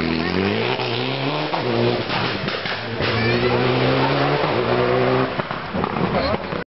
Mm-hmm.